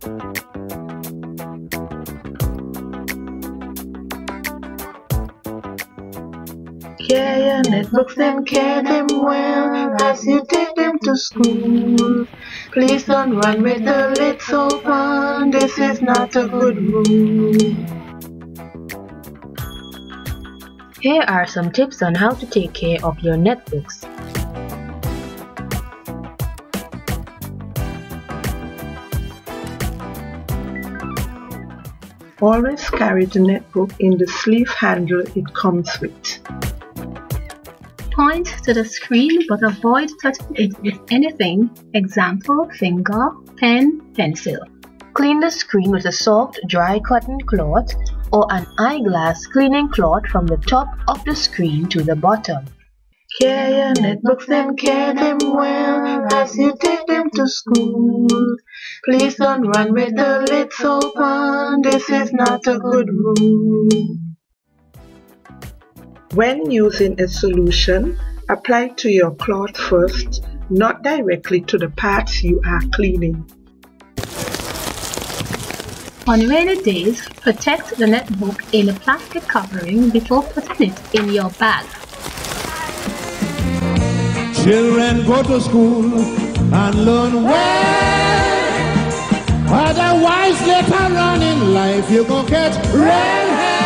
Care your netbooks and care them well as you take them to school. Please don't run with the lids open, this is not a good rule. Here are some tips on how to take care of your netbooks. Always carry the netbook in the sleeve handle it comes with. Point to the screen but avoid touching it with anything, example finger, pen, pencil. Clean the screen with a soft, dry cotton cloth or an eyeglass cleaning cloth from the top of the screen to the bottom. Care your netbooks and care them well as you take them to school. Please don't run with the lids open, this is not a good rule. When using a solution, apply to your cloth first, not directly to the parts you are cleaning. On rainy days, protect the netbook in a plastic covering before putting it in your bag. Children go to school and learn well. Otherwise, later on in life, you gon' catch red hair.